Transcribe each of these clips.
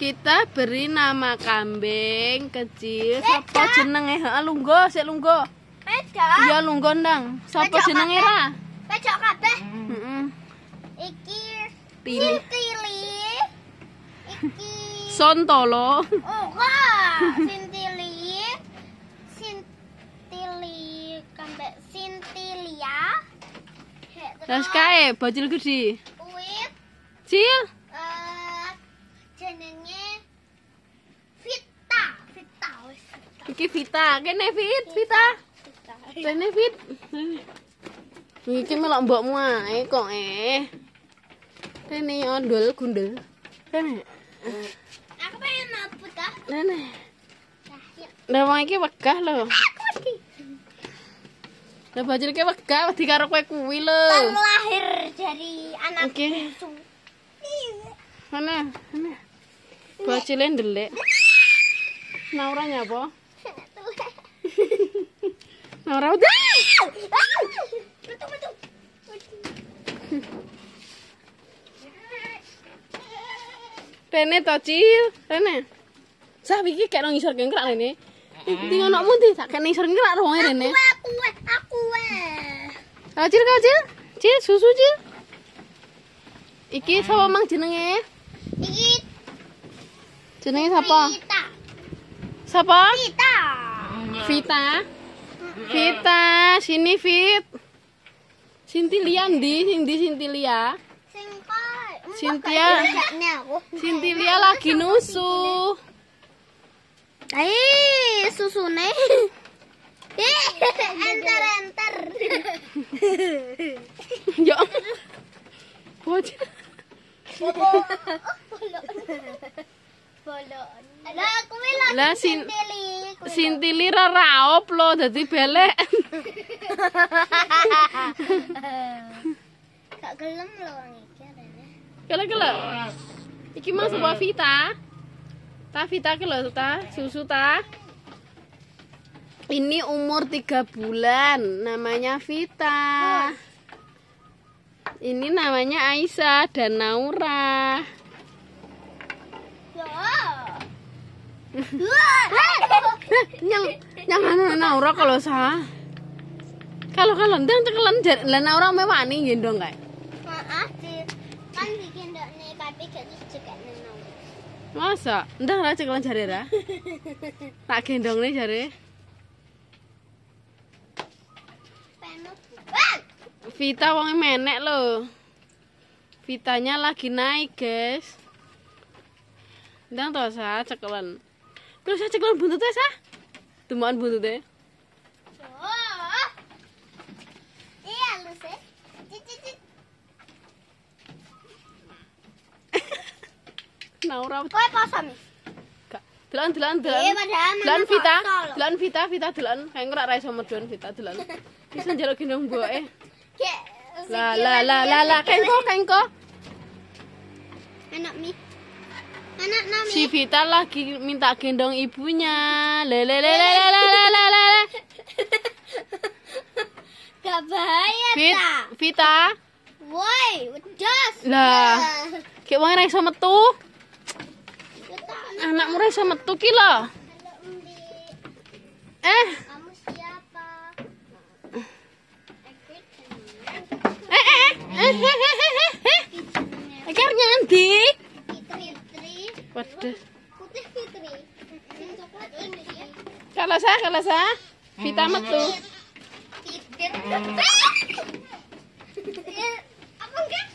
Kita beri nama kambing kecil. Sapa jenenge? Heeh, lungguh, sik lungguh. Pecok. Iya lungguh ndang. Sapa jenenge ra? Pecok kabeh. Heeh. Iki Tili. Sintili. Iki Sontolo. Oh, kak. Sintili. Sintili kambek Sintilia. Terus kae bocil gede. Wit Cil. Jenenge Vita. Vita wis. Iki Vita, kene Vita. Kene Fit. Iki melok mbokmu ae kok eh. Kene ondol gundel. Kene. Aku pengen mabut ah. Kene. Nah. Lah wong iki wegah lho. Aku. Lah bocil iki wegah wedi karo kowe kuwi lho. Lahir dari anak Oke. bungsu. Iya. Mana? Mana? Bocile ndelik. Naura nyapa? Naura udah. Rene to cil, Rene. Sah iki kayak nang isor kengkrak Rene. Ndi anakmu ndi tak kene isor kengkrak wong Rene. Aku aku aku Cil kau cil. Cil susu cil. Iki sapa mang jenenge? Iki Jenenge sapa? Vita. Sapa? Vita. Vita. Vita, sini Fit. Sintilia ndi? Sindi Sintilia. Aku. Sintilia lagi nusu. Eh, susune. Enter enter. Ya. Bocil. Lah aku Lah, sin- sintili. Ra raop lo dadi belek. Gak gelem lho wong iki rene. Kele kele. Iki mas apa Vita? Ta Vita ke lho ta, susu ta. Ini umur tiga bulan, namanya Vita. Ini namanya Aisyah dan Naura. Ya. Eh, yang yang anu Naura kalau sah. Kalau kalau ndang cekelan jar- lah Naura mewani gendong kae. Maaf sih. Kan bikin nih papi gak juga. Masa? Ndang ra cekelan jare ra. Tak jare. Pengen Wah! Vita wonge menek lho. Vitanya lagi naik, guys. Ndang to sa cekelan. Terus saya cek lawan buntutnya sah. Temuan buntutnya. Nah, ora. Kowe poso mi? Gak. Delan delan delan. Eh, padahal delan Vita. Delan Vita, Vita delan. Kayak ora ra iso medun Vita delan. Wis njaluk gendong mboke. La la la la la kengko kengko. Enak mi. Anak Si Vita lagi minta gendong ibunya. Lele lele lele lele lele. Gak bahaya Vita. Woi, udah Lah. Kayak wong ora iso metu. Anakmu ra iso metu ki lho. Eh. Eh eh, eh. eh, eh, Eh eh eh. Eh eh eh. Akarnya nanti. Waduh. Putih Fitri. Yang coklat ini ya. Kalau saya, kalau saya, Vita metu. Fitri. Apa enggak?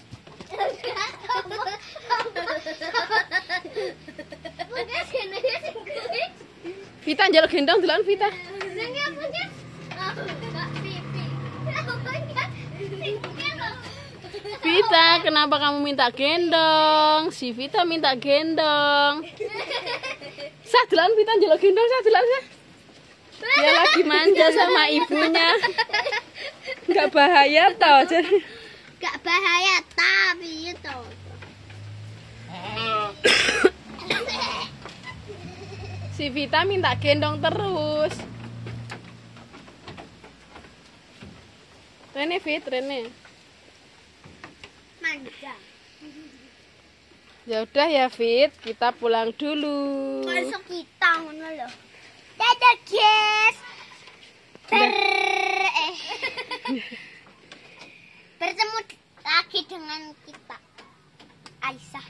Vita njaluk gendong delan Vita. Vita, kenapa kamu minta gendong? Si Vita minta gendong. Sah delan Vita njaluk gendong, sah delan sah. Dia lagi manja sama ibunya. Enggak bahaya tau. Jadi Gak bahaya tapi itu. si Vita minta gendong terus. Rene Fit, Rene. Ya udah ya Fit, kita pulang dulu. Masuk kita ngono loh. Dadah guys. Ber eh. Bertemu lagi dengan kita. Aisyah